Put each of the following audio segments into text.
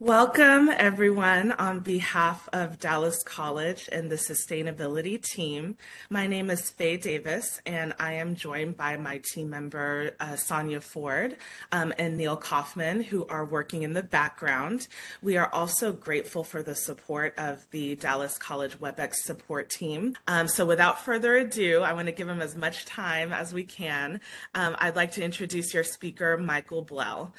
Welcome, everyone, on behalf of Dallas College and the sustainability team. My name is Faye Davis, and I am joined by my team member, uh, Sonia Ford um, and Neil Kaufman, who are working in the background. We are also grateful for the support of the Dallas College WebEx support team. Um, so, without further ado, I want to give them as much time as we can. Um, I'd like to introduce your speaker, Michael Bell.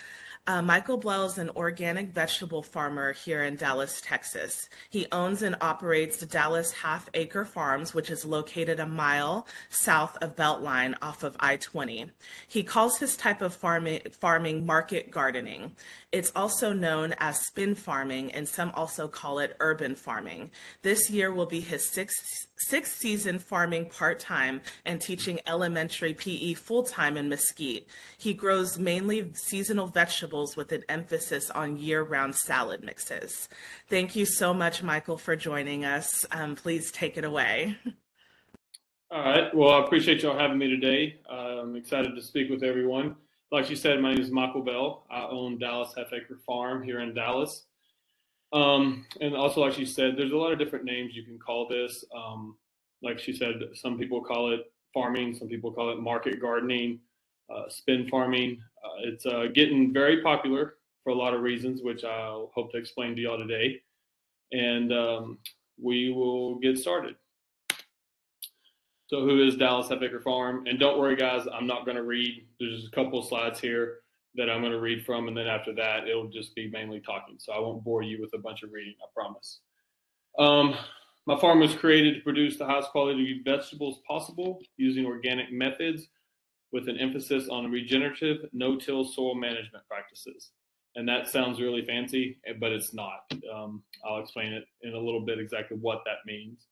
Uh, Michael Bell is an organic vegetable farmer here in Dallas, Texas. He owns and operates the Dallas Half Acre Farms, which is located a mile south of Beltline off of I 20. He calls his type of farming, farming market gardening. It's also known as spin farming, and some also call it urban farming. This year will be his sixth, sixth season farming part time and teaching elementary PE full time in Mesquite. He grows mainly seasonal vegetables with an emphasis on year round salad mixes. Thank you so much, Michael, for joining us. Um, please take it away. All right. Well, I appreciate y'all having me today. Uh, I'm excited to speak with everyone like you said, my name is Michael Bell. I own Dallas Half Acre Farm here in Dallas. Um, and also, like she said, there's a lot of different names you can call this. Um, like she said, some people call it farming, some people call it market gardening, uh, spin farming. Uh, it's uh, getting very popular for a lot of reasons, which I'll hope to explain to y'all today. And um, we will get started. So who is Dallas Half Acre Farm? And don't worry, guys, I'm not going to read. There's a couple of slides here that I'm going to read from, and then after that, it'll just be mainly talking. So I won't bore you with a bunch of reading, I promise. Um, my farm was created to produce the highest quality vegetables possible using organic methods with an emphasis on regenerative no-till soil management practices. And that sounds really fancy, but it's not. Um, I'll explain it in a little bit exactly what that means.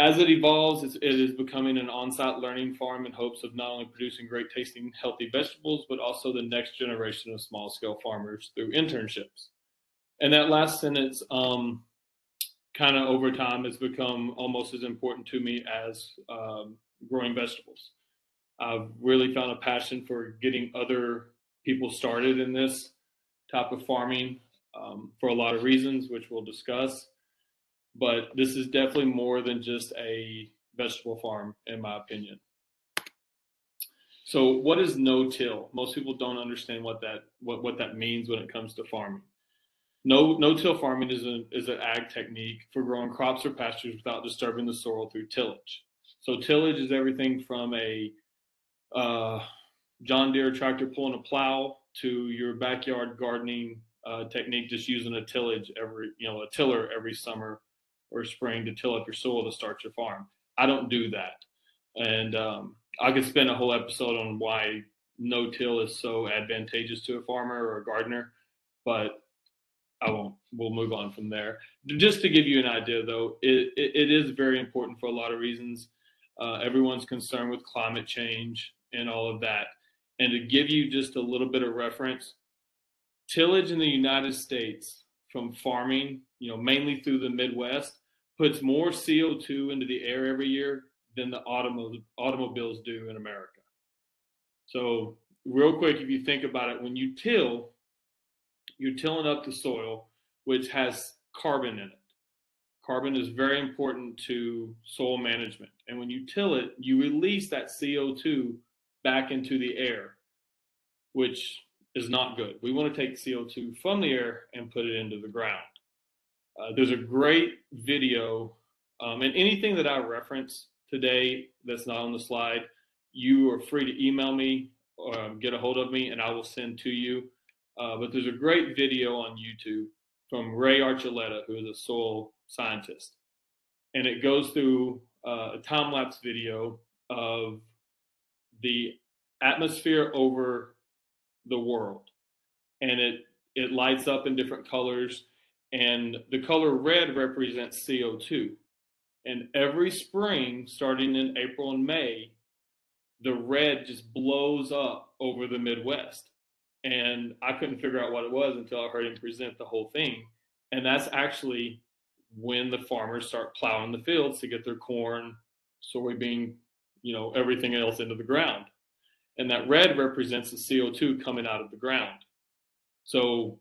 As it evolves, it is becoming an on-site learning farm in hopes of not only producing great tasting, healthy vegetables, but also the next generation of small-scale farmers through internships. And that last sentence, um, kind of over time, has become almost as important to me as um, growing vegetables. I've really found a passion for getting other people started in this type of farming um, for a lot of reasons, which we'll discuss but this is definitely more than just a vegetable farm, in my opinion. So, what is no-till? Most people don't understand what that what, what that means when it comes to farming. No no-till farming is a is an ag technique for growing crops or pastures without disturbing the soil through tillage. So, tillage is everything from a uh, John Deere tractor pulling a plow to your backyard gardening uh, technique, just using a tillage every you know a tiller every summer or spring to till up your soil to start your farm. I don't do that. And um, I could spend a whole episode on why no till is so advantageous to a farmer or a gardener, but I won't. We'll move on from there. Just to give you an idea, though, it, it, it is very important for a lot of reasons. Uh, everyone's concerned with climate change and all of that. And to give you just a little bit of reference, tillage in the United States from farming, you know, mainly through the Midwest, puts more CO2 into the air every year than the automobiles automobiles do in America. So, real quick, if you think about it, when you till, you're tilling up the soil, which has carbon in it. Carbon is very important to soil management. And when you till it, you release that CO2 back into the air, which is not good. We want to take CO2 from the air and put it into the ground. Uh, there's a great video, um, and anything that I reference today that's not on the slide, you are free to email me or um, get a hold of me, and I will send to you. Uh, but there's a great video on YouTube from Ray Archuleta, who is a soil scientist, and it goes through uh, a time lapse video of the atmosphere over the world, and it it lights up in different colors and the color red represents CO2. And every spring, starting in April and May, the red just blows up over the Midwest. And I couldn't figure out what it was until I heard him present the whole thing. And that's actually when the farmers start plowing the fields to get their corn, soybean, you know, everything else into the ground. And that red represents the CO2 coming out of the ground. So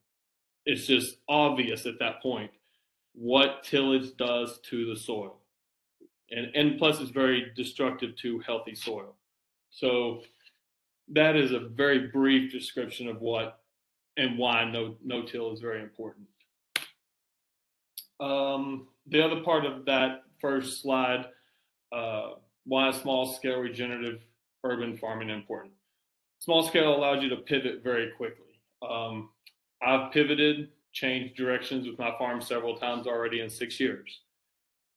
it's just obvious at that point what tillage does to the soil. And, and plus, it's very destructive to healthy soil. So, that is a very brief description of what and why no, no till is very important. Um, the other part of that first slide, uh, why small scale regenerative urban farming important? Small scale allows you to pivot very quickly. Um, I've pivoted, changed directions with my farm several times already in six years.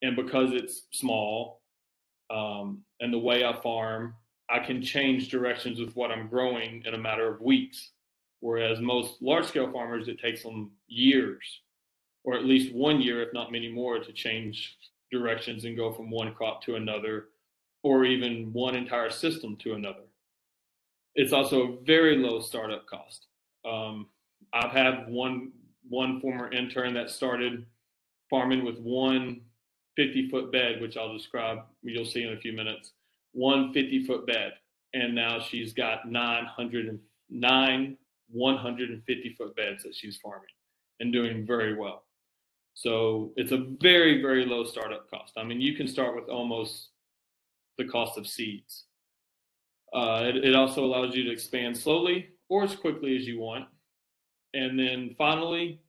And because it's small um, and the way I farm, I can change directions with what I'm growing in a matter of weeks. Whereas most large scale farmers, it takes them years or at least one year, if not many more, to change directions and go from one crop to another or even one entire system to another. It's also a very low startup cost. Um, I've had one one former intern that started farming with one 50 foot bed, which I'll describe, you'll see in a few minutes, one 50 foot bed. And now she's got 909 150 foot beds that she's farming and doing very well. So it's a very, very low startup cost. I mean, you can start with almost the cost of seeds. Uh, it, it also allows you to expand slowly or as quickly as you want. And then finally,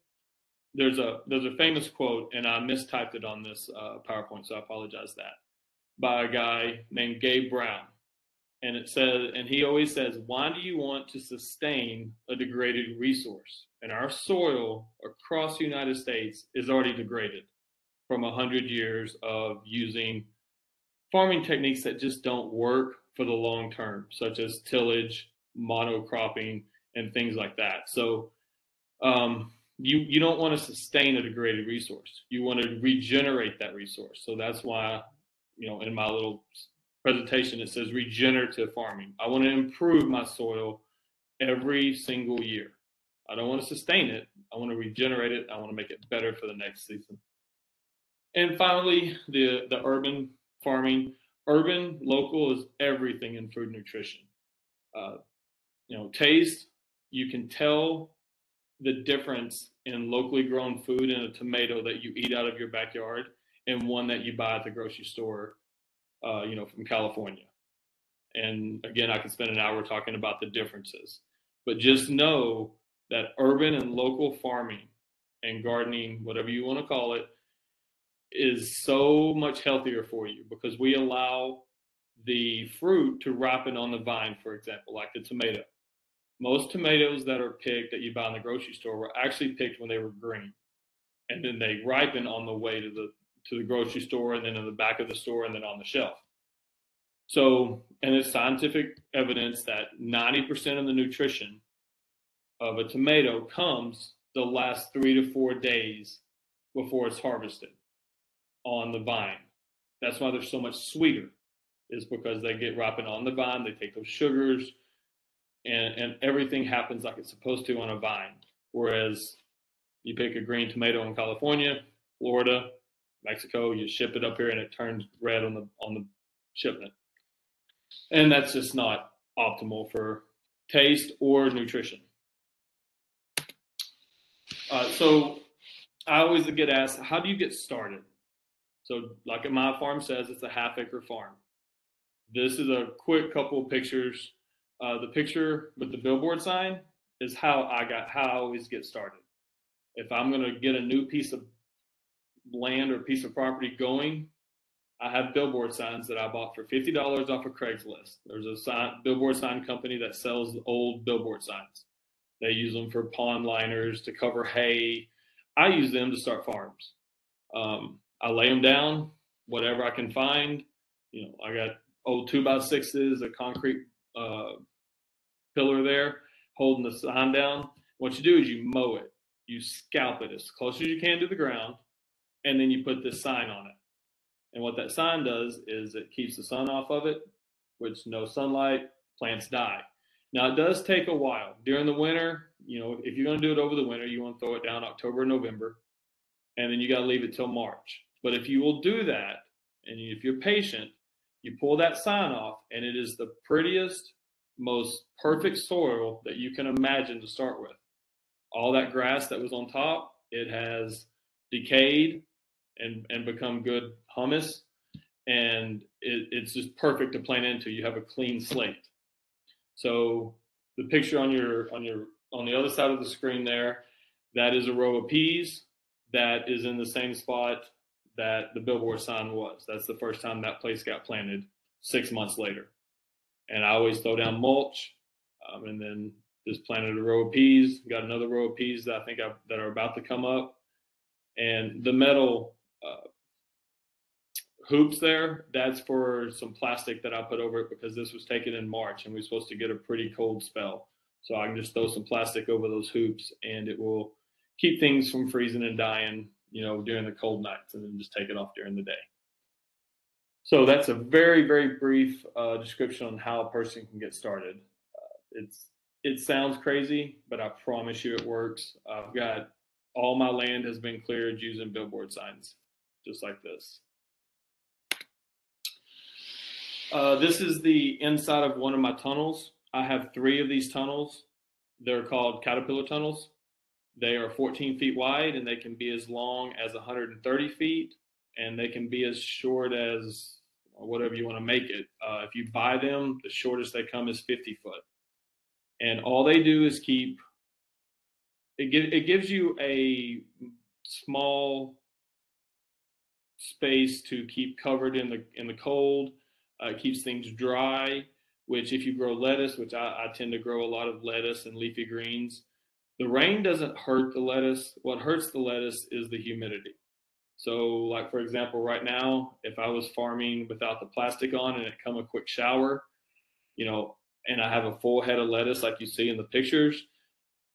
there's a there's a famous quote, and I mistyped it on this uh, PowerPoint, so I apologize that, by a guy named Gabe Brown. And it says and he always says why do you want to sustain a degraded resource? And our soil across the united states is already degraded from 100 years of using farming techniques that just don't work for the long term such as tillage monocropping and things like that. So um, you you don't want to sustain a degraded resource you want to regenerate that resource so that's why you know in my little presentation, it says regenerative farming. I want to improve my soil every single year. I don't want to sustain it. I want to regenerate it. I want to make it better for the next season. And finally, the, the urban farming. Urban, local is everything in food nutrition. Uh, you know, taste, you can tell the difference in locally grown food and a tomato that you eat out of your backyard and one that you buy at the grocery store uh, you know, from California. And again, I could spend an hour talking about the differences. But just know that urban and local farming and gardening, whatever you want to call it, is so much healthier for you because we allow the fruit to ripen on the vine, for example, like the tomato. Most tomatoes that are picked that you buy in the grocery store were actually picked when they were green. And then they ripen on the way to the to the grocery store and then in the back of the store and then on the shelf. So, and it's scientific evidence that 90% of the nutrition of a tomato comes the last three to four days before it's harvested on the vine. That's why they're so much sweeter, is because they get ripened on the vine, they take those sugars, and, and everything happens like it's supposed to on a vine. Whereas you pick a green tomato in California, Florida, Mexico. You ship it up here and it turns red on the on the shipment, and that's just not optimal for taste or nutrition. Uh, so I always get asked, how do you get started? So, like my farm says, it's a half acre farm. This is a quick couple pictures. Uh, the picture with the billboard sign is how I got how I always get started. If I'm going to get a new piece of land or piece of property going, I have billboard signs that I bought for fifty dollars off of Craigslist. There's a sign, billboard sign company that sells old billboard signs. They use them for pond liners to cover hay. I use them to start farms. Um, I lay them down, whatever I can find. You know, I got old two by sixes, a concrete uh, pillar there holding the sign down. What you do is you mow it, you scalp it as close as you can to the ground, and then you put this sign on it. And what that sign does is it keeps the sun off of it, which no sunlight, plants die. Now it does take a while. During the winter, you know, if you're going to do it over the winter, you want to throw it down October, November, and then you got to leave it till March. But if you will do that, and if you're patient, you pull that sign off, and it is the prettiest, most perfect soil that you can imagine to start with. all that grass that was on top, it has decayed and, and become good humus. And it, it's just perfect to plant into. You have a clean slate. So the picture on your on your on the other side of the screen there, that is a row of peas that is in the same spot that the billboard sign was. That's the first time that place got planted six months later. And I always throw down mulch um, and then just planted a row of peas, got another row of peas that I think I, that are about to come up. And the metal uh, hoops there, that's for some plastic that I put over it because this was taken in March and we are supposed to get a pretty cold spell. So I can just throw some plastic over those hoops and it will keep things from freezing and dying, you know, during the cold nights and then just take it off during the day. So that's a very, very brief uh, description on how a person can get started. Uh, it's it sounds crazy, but I promise you it works. I've got all my land has been cleared using billboard signs, just like this. Uh, this is the inside of one of my tunnels. I have three of these tunnels. They're called caterpillar tunnels. They are 14 feet wide and they can be as long as 130 feet and they can be as short as whatever you want to make it. Uh, if you buy them, the shortest they come is 50 foot. And all they do is keep it, give, it gives you a small space to keep covered in the in the cold. Uh, keeps things dry. Which, if you grow lettuce, which I, I tend to grow a lot of lettuce and leafy greens, the rain doesn't hurt the lettuce. What hurts the lettuce is the humidity. So, like for example, right now, if I was farming without the plastic on and it come a quick shower, you know, and I have a full head of lettuce like you see in the pictures,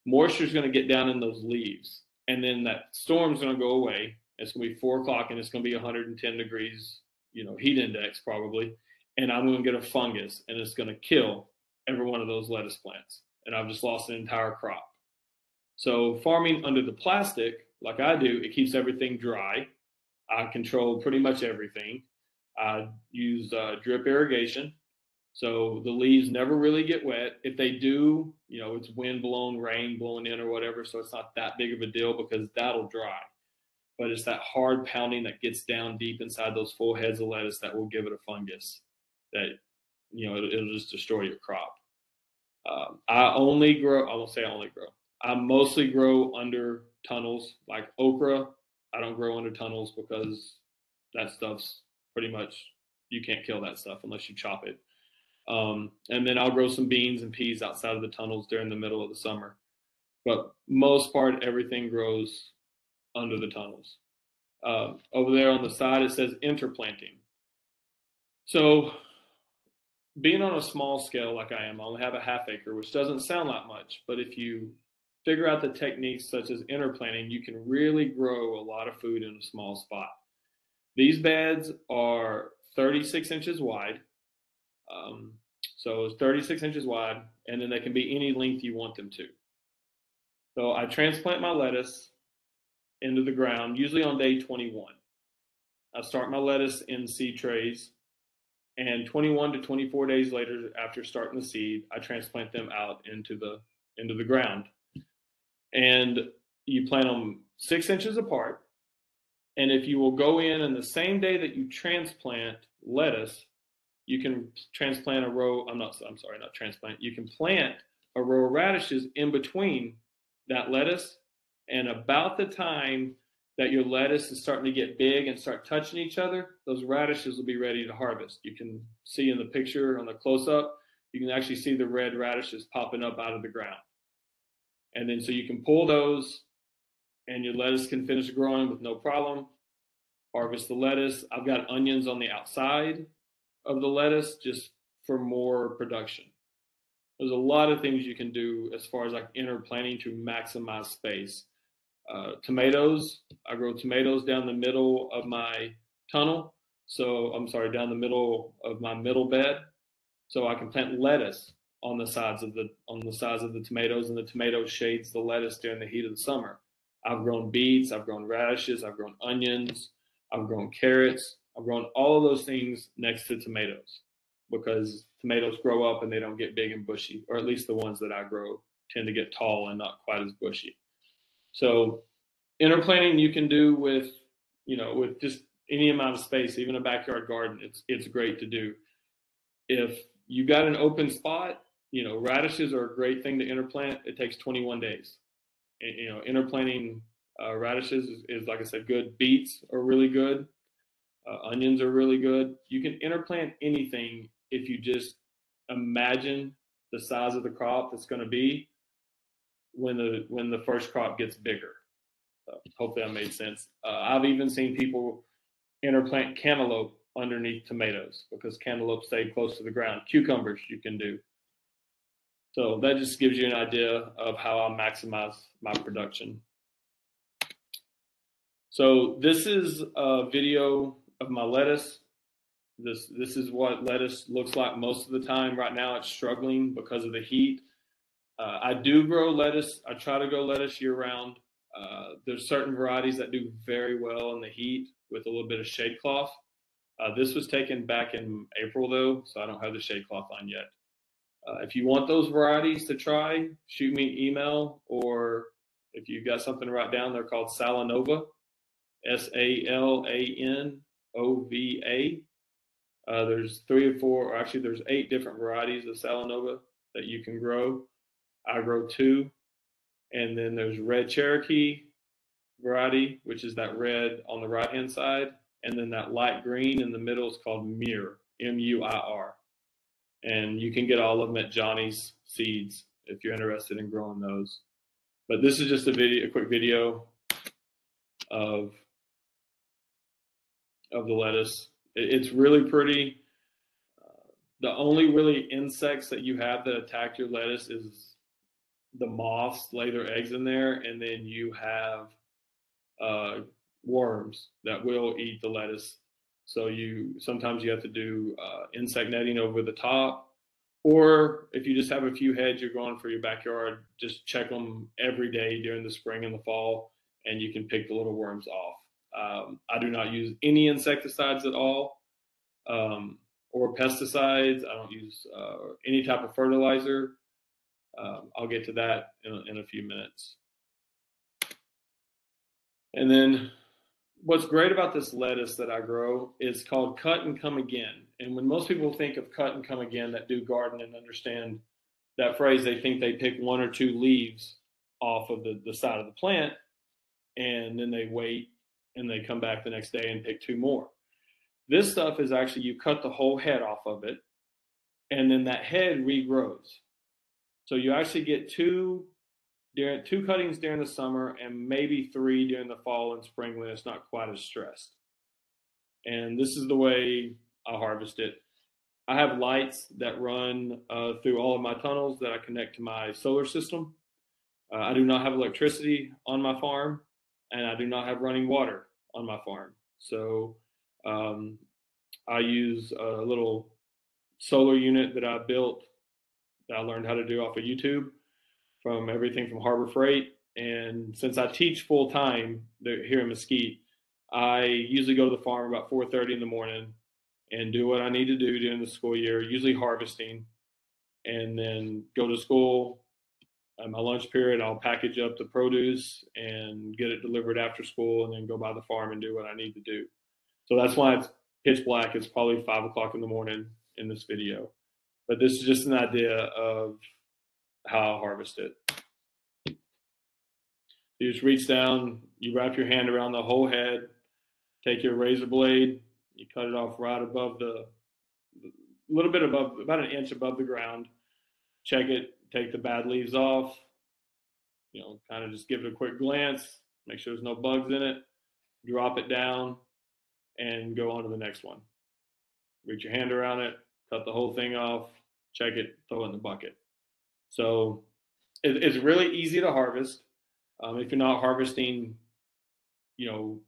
moisture is going to get down in those leaves, and then that storm's going to go away. It's going to be four o'clock and it's going to be 110 degrees, you know, heat index probably, and I'm going to get a fungus and it's going to kill every one of those lettuce plants, and I've just lost an entire crop. So farming under the plastic, like I do, it keeps everything dry. I control pretty much everything. I use uh, drip irrigation. So the leaves never really get wet. If they do, you know, it's wind blown, rain blowing in or whatever. So it's not that big of a deal because that'll dry. But it's that hard pounding that gets down deep inside those full heads of lettuce that will give it a fungus that, you know, it'll, it'll just destroy your crop. Um, I only grow, I won't say I only grow. I mostly grow under tunnels like okra. I don't grow under tunnels because that stuff's pretty much, you can't kill that stuff unless you chop it. Um, and then I'll grow some beans and peas outside of the tunnels during the middle of the summer. But most part, everything grows under the tunnels. Uh, over there on the side, it says interplanting. So, being on a small scale like I am, I only have a half acre, which doesn't sound like much. But if you figure out the techniques such as interplanting, you can really grow a lot of food in a small spot. These beds are 36 inches wide um, so it's 36 inches wide, and then they can be any length you want them to. So I transplant my lettuce into the ground, usually on day 21. I start my lettuce in seed trays, and 21 to 24 days later, after starting the seed, I transplant them out into the into the ground. And you plant them six inches apart. And if you will go in and the same day that you transplant lettuce, you can transplant a row. I'm not. I'm sorry, not transplant. You can plant a row of radishes in between that lettuce, and about the time that your lettuce is starting to get big and start touching each other, those radishes will be ready to harvest. You can see in the picture on the close up, you can actually see the red radishes popping up out of the ground. And then so you can pull those and your lettuce can finish growing with no problem. Harvest the lettuce. I've got onions on the outside of the lettuce just for more production. There's a lot of things you can do as far as like interplanting to maximize space. Uh, tomatoes, I grow tomatoes down the middle of my tunnel. So I'm sorry, down the middle of my middle bed. So I can plant lettuce on the sides of the on the sides of the tomatoes, and the tomato shades the lettuce during the heat of the summer. I've grown beets, I've grown radishes, I've grown onions, I've grown carrots. I've grown all of those things next to tomatoes because tomatoes grow up and they don't get big and bushy, or at least the ones that I grow tend to get tall and not quite as bushy. So interplanting you can do with, you know, with just any amount of space, even a backyard garden. It's it's great to do. If you got an open spot, you know, radishes are a great thing to interplant. It takes 21 days. And, you know, interplanting uh, radishes is, is, like I said, good. Beets are really good. Uh, onions are really good. You can interplant anything if you just imagine the size of the crop that's going to be when the when the first crop gets bigger. So hopefully that made sense. Uh, I've even seen people interplant cantaloupe underneath tomatoes because cantaloupe stay close to the ground. Cucumbers you can do. So that just gives you an idea of how I maximize my production. So this is a video of my lettuce. This this is what lettuce looks like most of the time. Right now it's struggling because of the heat. Uh, I do grow lettuce. I try to grow lettuce year round. Uh, there's certain varieties that do very well in the heat with a little bit of shade cloth. Uh, this was taken back in April though, so I don't have the shade cloth on yet. Uh, if you want those varieties to try, shoot me an email or if you've got something to write down, they're called Salanova, S A L A N O V A. Uh, there's three or four, or actually, there's eight different varieties of Salanova that you can grow. I grow two. And then there's red Cherokee variety, which is that red on the right hand side. And then that light green in the middle is called Muir, M U I R. And you can get all of them at Johnny's Seeds if you're interested in growing those. But this is just a video, a quick video of of the lettuce. It's really pretty. Uh, the only really insects that you have that attack your lettuce is the moths lay their eggs in there, and then you have uh, worms that will eat the lettuce. So you sometimes you have to do uh, insect netting over the top, or if you just have a few heads you're going for your backyard, just check them every day during the spring and the fall, and you can pick the little worms off. Um, I do not use any insecticides at all um, or pesticides. I don't use uh, any type of fertilizer. Um, I'll get to that in in a few minutes. And then what's great about this lettuce that I grow is called cut and come again. And when most people think of cut and come again that do garden and understand that phrase, they think they pick one or two leaves off of the, the side of the plant and then they wait and they come back the next day and pick two more. This stuff is actually you cut the whole head off of it, and then that head regrows. So you actually get two during two cuttings during the summer and maybe three during the fall and spring when it's not quite as stressed. And this is the way I harvest it. I have lights that run uh, through all of my tunnels that I connect to my solar system. Uh, I do not have electricity on my farm, and I do not have running water on my farm. So um, I use a little solar unit that I built that I learned how to do off of YouTube from everything from Harbor Freight. And since I teach full time here in Mesquite, I usually go to the farm about 4:30 in the morning and do what I need to do during the school year, usually harvesting, and then go to school, at my lunch period, I'll package up the produce and get it delivered after school, and then go by the farm and do what I need to do. So that's why it's pitch black. It's probably five o'clock in the morning in this video, but this is just an idea of how I harvest it. You just reach down, you wrap your hand around the whole head, take your razor blade, you cut it off right above the, a little bit above, about an inch above the ground. Check it, take the bad leaves off, you know, kind of just give it a quick glance, make sure there's no bugs in it, drop it down, and go on to the next one. Reach your hand around it, cut the whole thing off, check it, throw it in the bucket. So it, it's really easy to harvest. Um, if you're not harvesting, you know,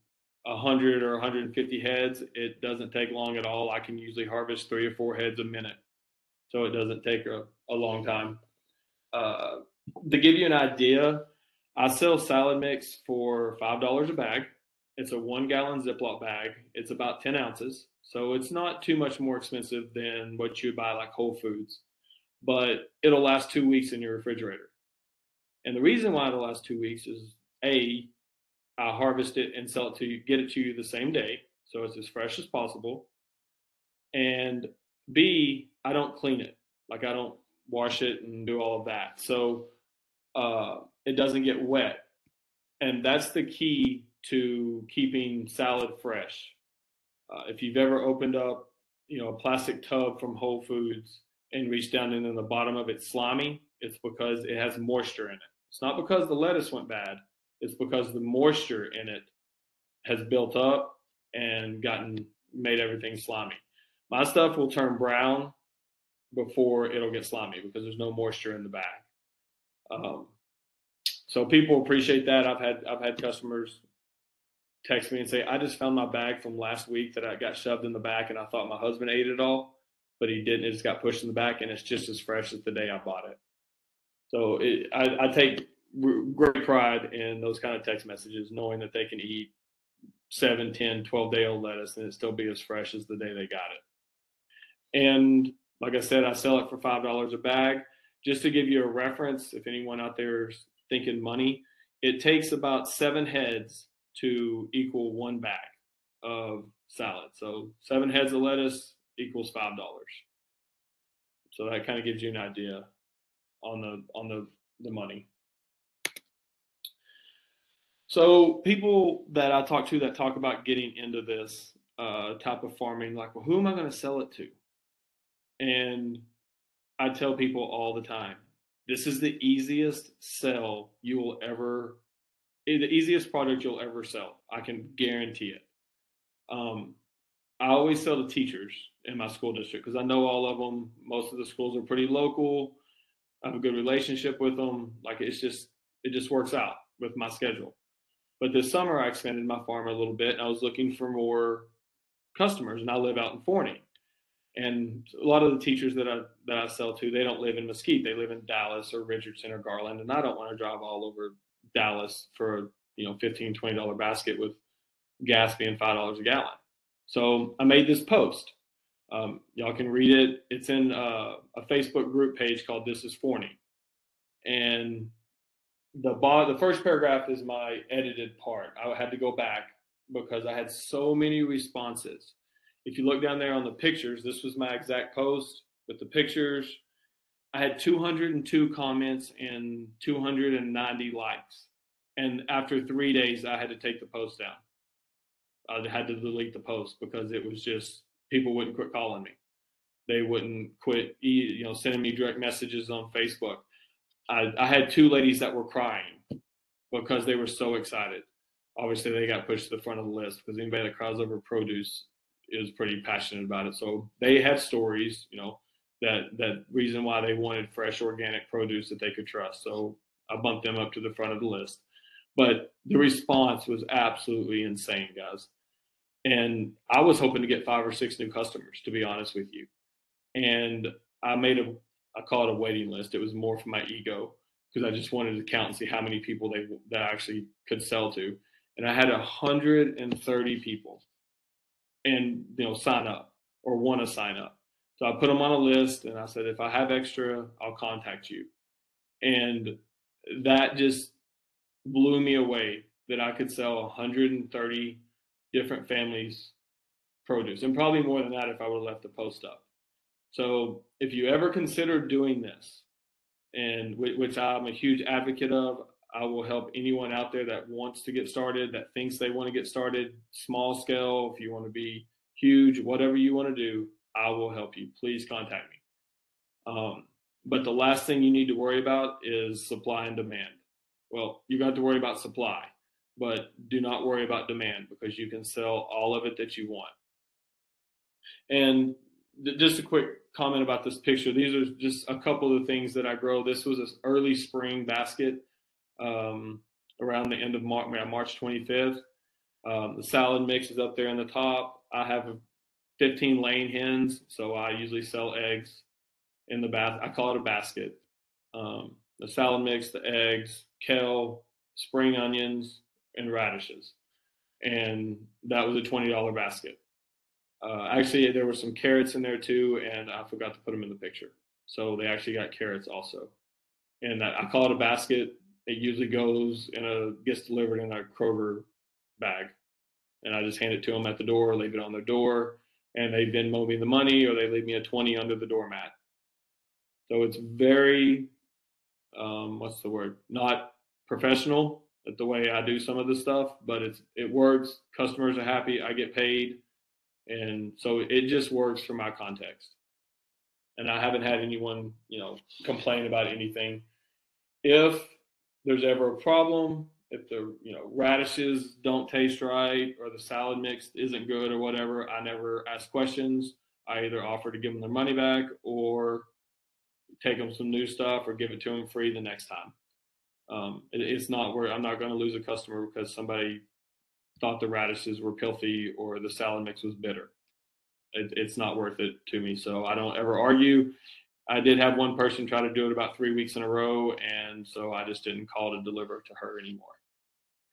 100 or 150 heads, it doesn't take long at all. I can usually harvest three or four heads a minute. So it doesn't take a, a long time. Uh, to give you an idea, I sell salad mix for five dollars a bag. It's a one gallon Ziploc bag. It's about ten ounces, so it's not too much more expensive than what you buy like Whole Foods, but it'll last two weeks in your refrigerator. And the reason why it'll last two weeks is a I harvest it and sell it to you, get it to you the same day, so it's as fresh as possible. And B, I don't clean it, like I don't wash it and do all of that, so uh, it doesn't get wet, and that's the key to keeping salad fresh. Uh, if you've ever opened up, you know, a plastic tub from Whole Foods and reach down and in the bottom of it slimy, it's because it has moisture in it. It's not because the lettuce went bad. It's because the moisture in it has built up and gotten made everything slimy. My stuff will turn brown before it'll get slimy because there's no moisture in the bag. Um, so people appreciate that. I've had I've had customers text me and say, I just found my bag from last week that I got shoved in the back and I thought my husband ate it all, but he didn't. It just got pushed in the back and it's just as fresh as the day I bought it. So it, I, I take great pride in those kind of text messages, knowing that they can eat 7, 10, 12 day old lettuce and it still be as fresh as the day they got it. And like I said, I sell it for $5 a bag. Just to give you a reference, if anyone out there is thinking money, it takes about seven heads to equal one bag of salad. So seven heads of lettuce equals five dollars. So that kind of gives you an idea on the on the the money. So people that I talk to that talk about getting into this uh, type of farming, like, well, who am I going to sell it to? And I tell people all the time, this is the easiest sell you will ever the easiest product you'll ever sell. I can guarantee it. Um, I always sell to teachers in my school district because I know all of them. Most of the schools are pretty local. I have a good relationship with them. Like it's just it just works out with my schedule. But this summer I expanded my farm a little bit and I was looking for more customers and I live out in Forney. And a lot of the teachers that I that I sell to, they don't live in Mesquite. They live in Dallas or Richardson or Garland, and I don't want to drive all over Dallas for a you know $15, 20 dollar basket with gas being five dollars a gallon. So I made this post. Um, y'all can read it. It's in uh, a Facebook group page called This Is Forney, and the the first paragraph is my edited part. I had to go back because I had so many responses. If you look down there on the pictures, this was my exact post with the pictures, I had 202 comments and 290 likes. And after three days, I had to take the post down. I had to delete the post because it was just people wouldn't quit calling me. They wouldn't quit, you know, sending me direct messages on Facebook. I, I had two ladies that were crying because they were so excited. Obviously, they got pushed to the front of the list because anybody that cries over produce is pretty passionate about it. So they had stories, you know, that that reason why they wanted fresh organic produce that they could trust. So I bumped them up to the front of the list. But the response was absolutely insane, guys. And I was hoping to get five or six new customers, to be honest with you. And I made a, I call it a waiting list. It was more for my ego because I just wanted to count and see how many people they that I actually could sell to. And I had 130 people, and you know, sign up or want to sign up. So I put them on a list and I said, if I have extra, I'll contact you. And that just blew me away that I could sell 130 different families produce and probably more than that if I would have left the post up. So if you ever consider doing this, and which I'm a huge advocate of, I will help anyone out there that wants to get started, that thinks they want to get started, small scale, if you want to be huge, whatever you want to do, I will help you. Please contact me. Um, but the last thing you need to worry about is supply and demand. Well, you got to worry about supply, but do not worry about demand because you can sell all of it that you want. And th- just a quick comment about this picture. These are just a couple of the things that I grow. This was an early spring basket um, around the end of March, March 25th. Um, the salad mix is up there in the top. I have 15 laying hens. So I usually sell eggs in the bath. I call it a basket. Um, the salad mix, the eggs, kale, spring onions, and radishes. And that was a $20 basket. Uh, actually, there were some carrots in there too, and I forgot to put them in the picture. So they actually got carrots also. And I call it a basket it usually goes in a gets delivered in a Kroger bag, and I just hand it to them at the door, leave it on their door, and they Venmo me the money or they leave me a twenty under the doormat. So it's very, um, what's the word? Not professional the way I do some of the stuff, but it's it works. Customers are happy. I get paid, and so it just works for my context. And I haven't had anyone, you know, complain about anything. If there's ever a problem, if the you know radishes don't taste right or the salad mix isn't good or whatever, I never ask questions. I either offer to give them their money back or take them some new stuff or give it to them free the next time. Um, it, it's not where I'm not going to lose a customer because somebody thought the radishes were filthy or the salad mix was bitter. It, it's not worth it to me. So I don't ever argue. I did have one person try to do it about three weeks in a row, and so I just didn't call to deliver to her anymore.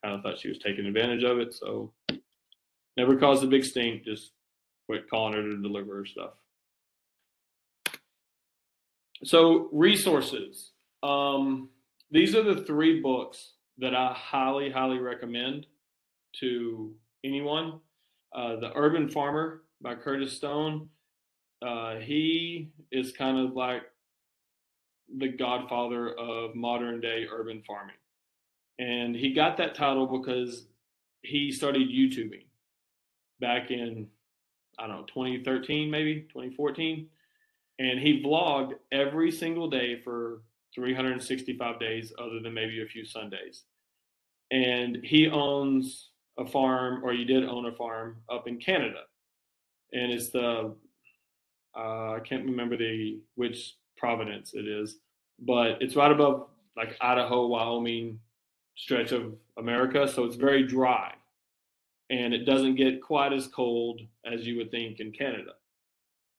Kind of thought she was taking advantage of it, so never caused a big stink. Just quit calling her to deliver her stuff. So resources. Um, these are the three books that I highly, highly recommend to anyone. Uh, the Urban Farmer by Curtis Stone. Uh, he is kind of like the godfather of modern day urban farming. And he got that title because he started YouTubing back in, I don't know, 2013, maybe 2014. And he vlogged every single day for 365 days, other than maybe a few Sundays. And he owns a farm, or he did own a farm up in Canada. And it's the, uh, I can't remember the which province it is, but it's right above like Idaho, Wyoming stretch of America. So it's very dry and it doesn't get quite as cold as you would think in Canada.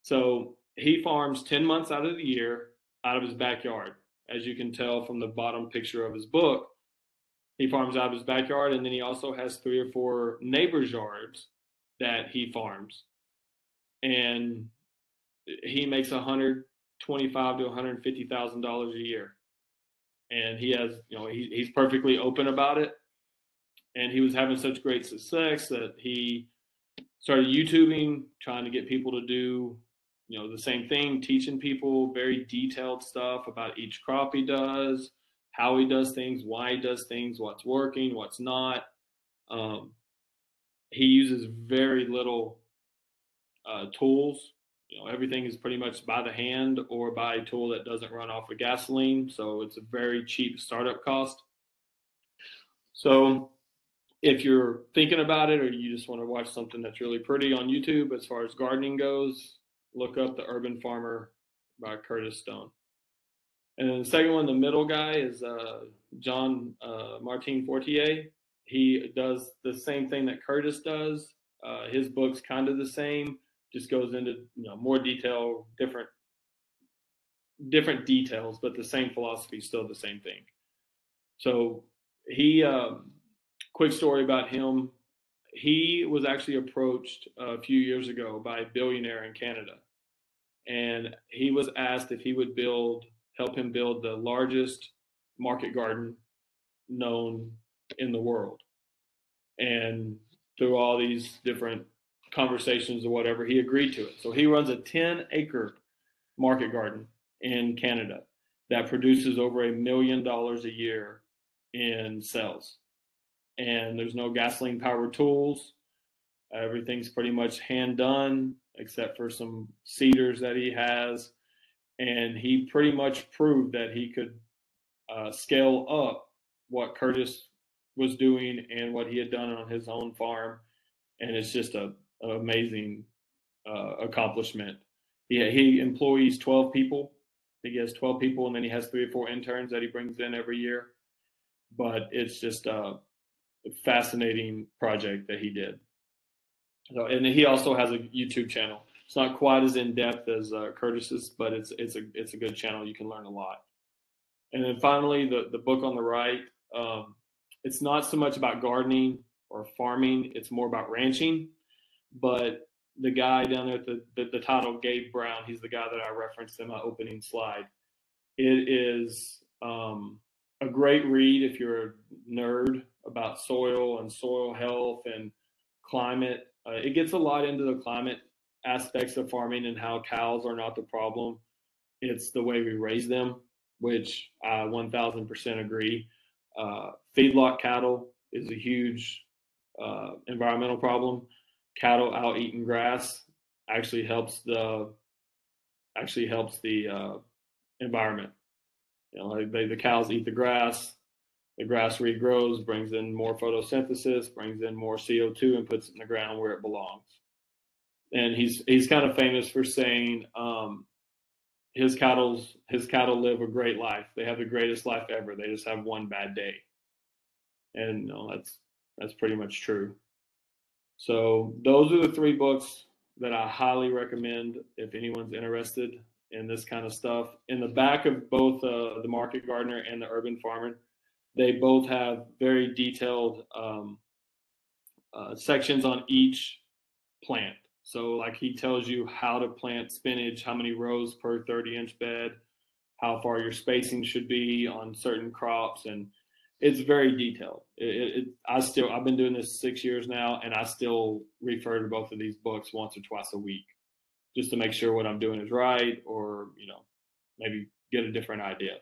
So he farms 10 months out of the year out of his backyard as you can tell from the bottom picture of his book. He farms out of his backyard, and then he also has three or four neighbors' yards that he farms, and he makes a hundred twenty-five to one hundred fifty thousand dollars a year, and he has, you know, he, he's perfectly open about it, and he was having such great success that he started YouTubing, trying to get people to do you know the same thing teaching people very detailed stuff about each crop he does how he does things why he does things what's working what's not. Um, he uses very little uh, tools. You know everything is pretty much by the hand or by a tool that doesn't run off of gasoline so it's a very cheap startup cost. So if you're thinking about it or you just want to watch something that's really pretty on youtube as far as gardening goes look up The Urban Farmer by Curtis Stone. And then the second one, the middle guy, is uh, John uh, Martin Fortier. He does the same thing that Curtis does. Uh, his book's kind of the same, just goes into you know more detail, different different details, but the same philosophy, still the same thing. So he, um, quick story about him. He was actually approached a few years ago by a billionaire in Canada. And he was asked if he would build help him build the largest market garden known in the world. And through all these different conversations or whatever he agreed to it. So he runs a 10 acre market garden in canada that produces over a million dollars a year in sales and there's no gasoline powered tools everything's pretty much hand done except for some seeders that he has. And he pretty much proved that he could uh, scale up what Curtis was doing and what he had done on his own farm. And it's just a, amazing uh, accomplishment. He, he employs 12 people. He has 12 people, and then he has three or four interns that he brings in every year. But it's just a fascinating project that he did. So, and he also has a YouTube channel. It's not quite as in depth as uh, Curtis's, but it's it's a it's a good channel. You can learn a lot. And then finally, the the book on the right. Um, it's not so much about gardening or farming. It's more about ranching. But the guy down there, the, the, the title, Gabe Brown, he's the guy that I referenced in my opening slide. It is um, a great read if you're a nerd about soil and soil health and climate. Uh, it gets a lot into the climate aspects of farming and how cows are not the problem. It's the way we raise them, which I 1000% agree. Uh, feedlot cattle is a huge uh, environmental problem. Cattle out eating grass actually helps the actually helps the uh, environment. You know, like they, the cows eat the grass, the grass regrows, brings in more photosynthesis, brings in more CO2, and puts it in the ground where it belongs. And he's he's kind of famous for saying um, his cattle's his cattle live a great life. They have the greatest life ever. They just have one bad day, and you know, that's that's pretty much true. So those are the three books that I highly recommend if anyone's interested in this kind of stuff. In the back of both uh, the Market Gardener and the Urban Farmer, they both have very detailed um, uh, sections on each plant. So, like he tells you how to plant spinach, how many rows per 30 inch bed, how far your spacing should be on certain crops, and it's very detailed. It, it, I still I've been doing this six years now, and I still refer to both of these books once or twice a week, just to make sure what I'm doing is right, or you know, maybe get a different idea.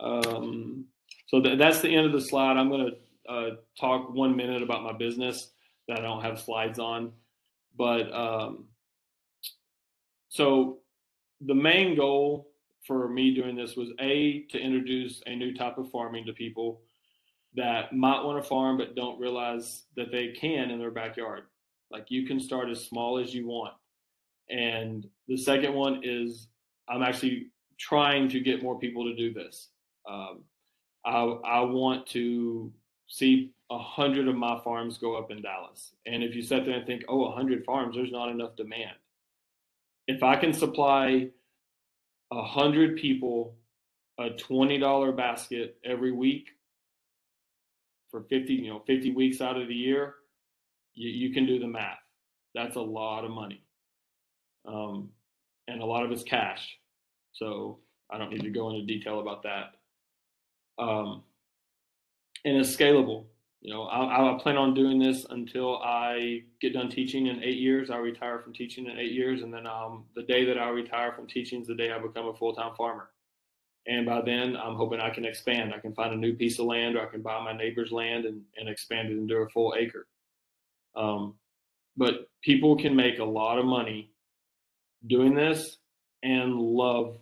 Um, so th- that's the end of the slide. I'm going to uh, talk one minute about my business that I don't have slides on, but um, so the main goal for me doing this was a to introduce a new type of farming to people that might want to farm but don't realize that they can in their backyard. Like you can start as small as you want. And the second one is I'm actually trying to get more people to do this. Um, I, I want to see a hundred of my farms go up in Dallas. And if you sit there and think, oh, a hundred farms, there's not enough demand. If I can supply a hundred people a twenty dollar basket every week for fifty, you know, fifty weeks out of the year, you, you can do the math. That's a lot of money, um, and a lot of it's cash. So I don't need to go into detail about that. Um, and it's scalable. You know, I, I plan on doing this until I get done teaching in eight years. I retire from teaching in eight years, and then um, the day that I retire from teaching is the day I become a full time farmer. And by then, I'm hoping I can expand. I can find a new piece of land, or I can buy my neighbor's land and, and expand it into a full acre. Um, but people can make a lot of money doing this and love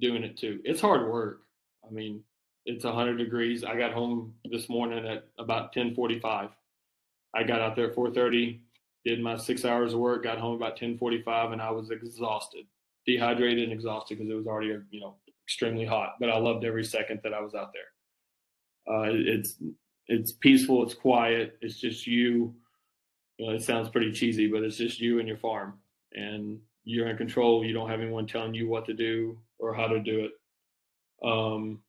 doing it too. It's hard work. I mean, it's 100 degrees. I got home this morning at about 10:45. I got out there at 4:30, did my six hours of work, got home about 10:45, and I was exhausted, dehydrated and exhausted because it was already you know extremely hot. But I loved every second that I was out there. Uh, it's it's peaceful, it's quiet, it's just you. You know, it sounds pretty cheesy, but it's just you and your farm, and you're in control. You don't have anyone telling you what to do or how to do it. Um,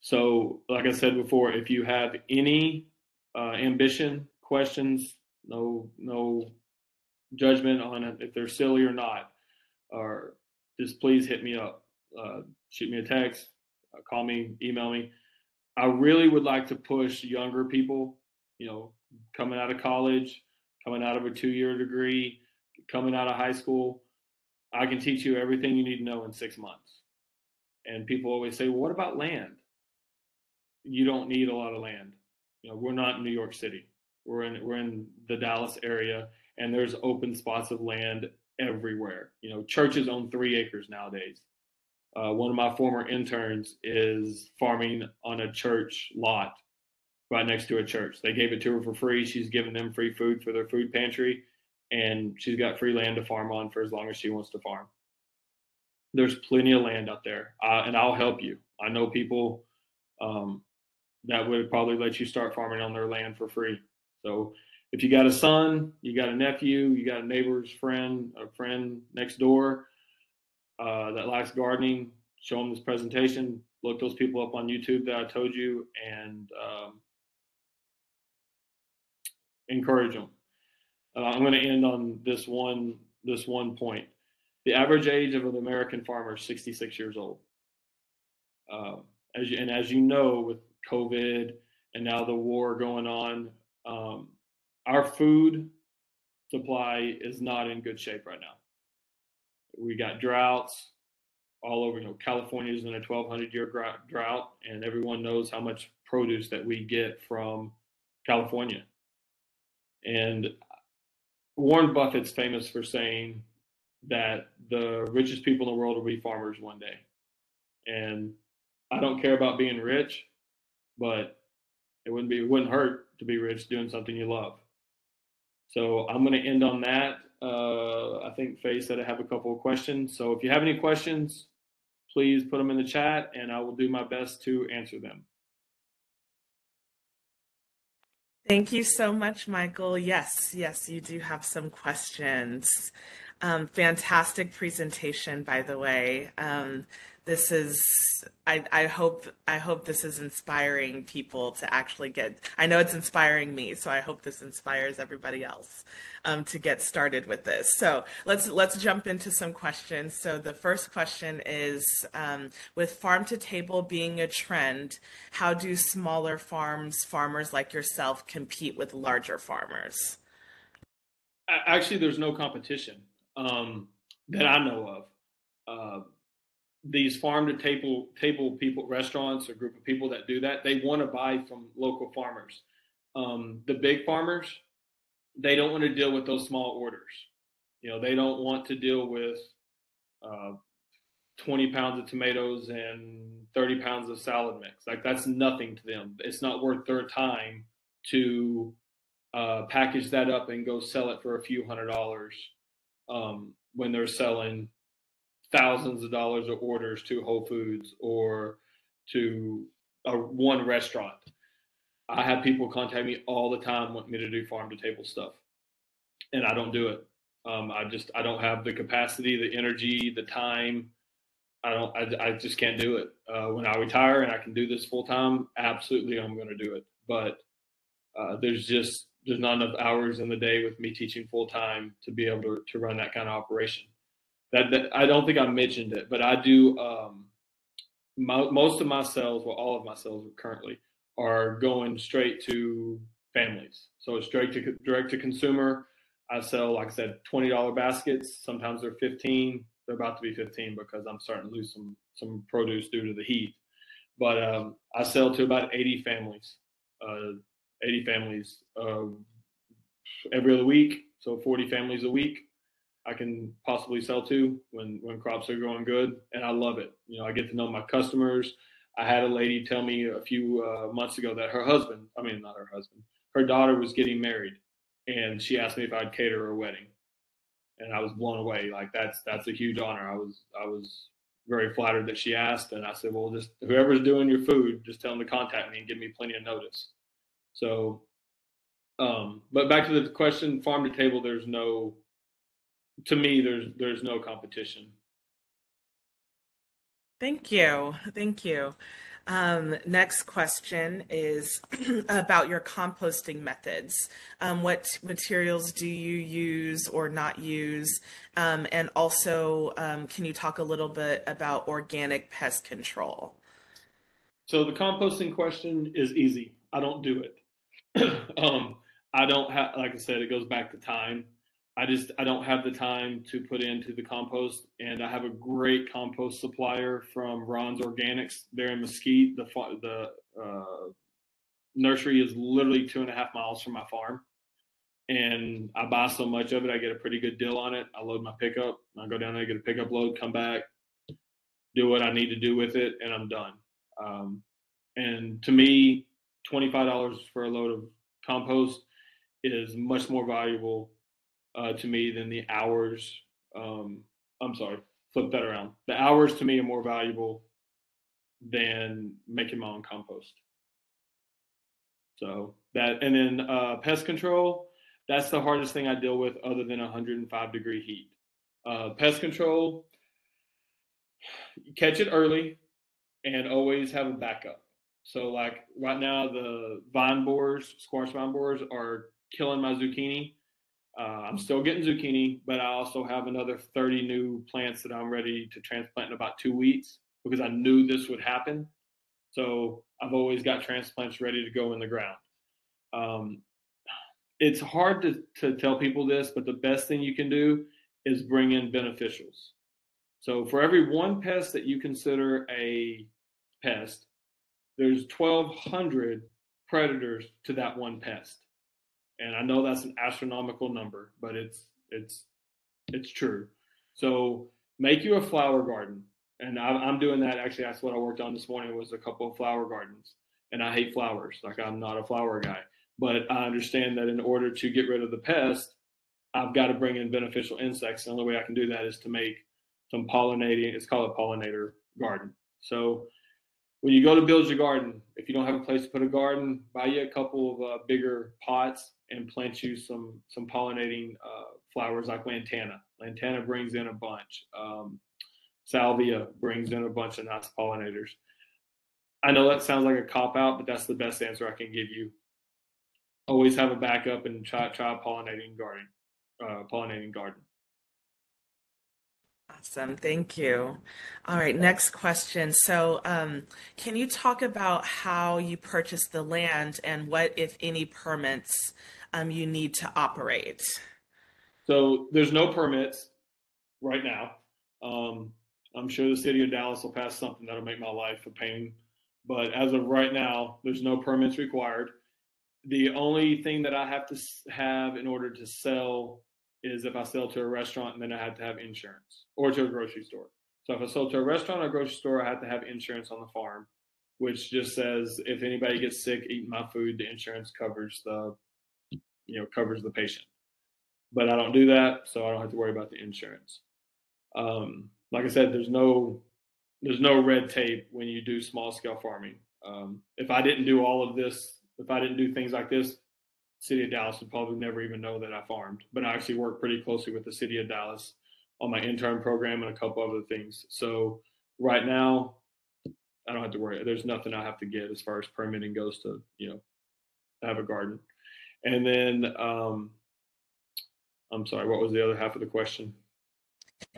so, like I said before, if you have any uh, ambition, questions, no no judgment on if they're silly or not, or just please hit me up, uh, shoot me a text, uh, call me, email me. I really would like to push younger people, you know, coming out of college, coming out of a two-year degree, coming out of high school. I can teach you everything you need to know in six months. And people always say, well, what about land? You don't need a lot of land. You know, we're not in New York City. We're in we're in the Dallas area, and there's open spots of land everywhere. You know, churches own three acres nowadays. Uh, one of my former interns is farming on a church lot right next to a church. They gave it to her for free. She's giving them free food for their food pantry, and she's got free land to farm on for as long as she wants to farm. There's plenty of land out there, uh, and I'll help you. I know people um, that would probably let you start farming on their land for free. So if you got a son, you got a nephew, you got a neighbor's friend, a friend next door uh, that likes gardening, show them this presentation. Look those people up on YouTube that I told you, and um, encourage them. Uh, I'm going to end on this one this one point. The average age of an American farmer is 66 years old. Uh, as you, and as you know, with COVID and now the war going on, um, our food supply is not in good shape right now. We got droughts all over. You know, California is in a 1,200 year drought, and everyone knows how much produce that we get from California. And Warren Buffett's famous for saying that the richest people in the world will be farmers one day. And I don't care about being rich, but it wouldn't be it wouldn't hurt to be rich doing something you love. So I'm going to end on that. Uh, I think Faye said I have a couple of questions. So if you have any questions, please put them in the chat and I will do my best to answer them. Thank you so much, Michael. Yes, yes, you do have some questions. Um, fantastic presentation, by the way. Um, this is I, I hope I hope this is inspiring people to actually get I know it's inspiring me so I hope this inspires everybody else um, to get started with this. So let's let's jump into some questions. So the first question is um, with farm to table being a trend how do smaller farms farmers like yourself compete with larger farmers? Actually there's no competition um, that I know of. Uh, these farm to table table people restaurants or group of people that do that they want to buy from local farmers. Um, the big farmers they don't want to deal with those small orders. You know they don't want to deal with uh, 20 pounds of tomatoes and 30 pounds of salad mix. Like that's nothing to them. It's not worth their time to uh, package that up and go sell it for a few hundred dollars um, when they're selling thousands of dollars of orders to Whole Foods or to a, one restaurant. I have people contact me all the time wanting me to do farm to table stuff, and I don't do it. Um, I just I don't have the capacity, the energy, the time. I don't. I, I just can't do it. Uh, when I retire and I can do this full time, absolutely, I'm going to do it. But uh, there's just there's not enough hours in the day with me teaching full time to be able to, to run that kind of operation that, that I don't think I mentioned it, but I do. Um, my, most of my sales, well, all of my sales currently are going straight to families. So it's straight to direct to consumer. I sell, like I said, twenty dollar baskets. Sometimes they're fifteen. They're about to be fifteen because I'm starting to lose some some produce due to the heat. But um, I sell to about eighty families. Uh, eighty families uh, every other week. So forty families a week I can possibly sell to when when crops are going good, and I love it. You know, I get to know my customers. I had a lady tell me a few uh, months ago that her husband, I mean not her husband, her daughter was getting married, and she asked me if I'd cater her wedding, and I was blown away. Like that's that's a huge honor. I was I was very flattered that she asked, and I said, well, just whoever's doing your food, just tell them to contact me and give me plenty of notice. So, um, but back to the question, farm to table, there's no to me, there's there's no competition. Thank you, thank you. Um, next question is about your composting methods. Um, what materials do you use or not use? Um, and also, um, can you talk a little bit about organic pest control? So the composting question is easy. I don't do it. Um, I don't have, like I said, it goes back to time. I just I don't have the time to put into the compost, and I have a great compost supplier from Ron's Organics there in Mesquite. The the uh, nursery is literally two and a half miles from my farm, and I buy so much of it, I get a pretty good deal on it. I load my pickup, I go down there, get a pickup load, come back, do what I need to do with it, and I'm done. Um, and to me, twenty five dollars for a load of compost is much more valuable uh, to me than the hours. Um, I'm sorry, flip that around. The hours to me are more valuable than making my own compost. So that, and then uh, pest control, that's the hardest thing I deal with other than 105 degree heat. Uh, pest control, catch it early and always have a backup. So like right now, the vine borers, squash vine borers are killing my zucchini. Uh, I'm still getting zucchini, but I also have another 30 new plants that I'm ready to transplant in about two weeks because I knew this would happen. So I've always got transplants ready to go in the ground. Um, it's hard to, to tell people this, but the best thing you can do is bring in beneficials. So for every one pest that you consider a pest, there's 1,200 predators to that one pest. And I know that's an astronomical number, but it's it's it's true. So make you a flower garden, and I'm doing that. Actually, that's what I worked on this morning was a couple of flower gardens. And I hate flowers. Like I'm not a flower guy, but I understand that in order to get rid of the pest, I've got to bring in beneficial insects. The only way I can do that is to make some pollinating. It's called a pollinator garden. So when you go to build your garden, if you don't have a place to put a garden, buy you a couple of uh, bigger pots and plant you some some pollinating uh, flowers like lantana. Lantana brings in a bunch. Um, salvia brings in a bunch of nice pollinators. I know that sounds like a cop out, but that's the best answer I can give you. Always have a backup and try try pollinating garden, uh, pollinating garden. Awesome. Thank you. All right. Next question. So, um, can you talk about how you purchased the land and what, if any, permits um, you need to operate? So, there's no permits right now. Um, I'm sure the city of Dallas will pass something that'll make my life a pain. But as of right now, there's no permits required. The only thing that I have to have in order to sell is if I sell to a restaurant and then I have to have insurance or to a grocery store. So if I sell to a restaurant or a grocery store, I have to have insurance on the farm, which just says if anybody gets sick eating my food, the insurance covers the, you know, covers the patient. But I don't do that, so I don't have to worry about the insurance. Um, like I said, there's no there's no red tape when you do small scale farming. Um, if I didn't do all of this, if I didn't do things like this, city of Dallas would probably never even know that I farmed. But I actually work pretty closely with the city of Dallas on my intern program and a couple other things. So right now, I don't have to worry. There's nothing I have to get as far as permitting goes to, you know, have a garden. And then, um, I'm sorry, what was the other half of the question?